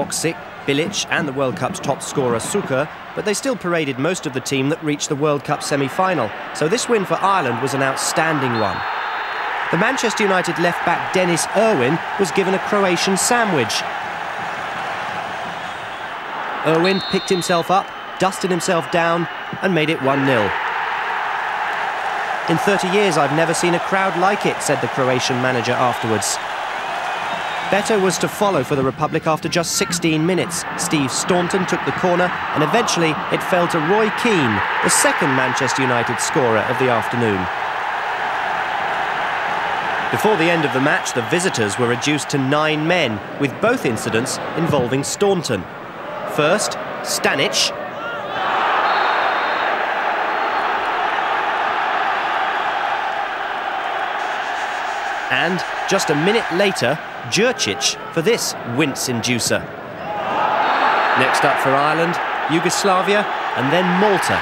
Boksic, Bilic and the World Cup's top scorer Suker, but they still paraded most of the team that reached the World Cup semi-final. So this win for Ireland was an outstanding one. The Manchester United left-back Denis Irwin was given a Croatian sandwich. Irwin picked himself up, dusted himself down and made it 1-0. In 30 years I've never seen a crowd like it, said the Croatian manager afterwards. Better was to follow for the Republic after just 16 minutes. Steve Staunton took the corner and eventually it fell to Roy Keane, the second Manchester United scorer of the afternoon. Before the end of the match, the visitors were reduced to nine men, with both incidents involving Staunton. First, Stanic. And just a minute later, Jurcic for this wince-inducer. Next up for Ireland, Yugoslavia and then Malta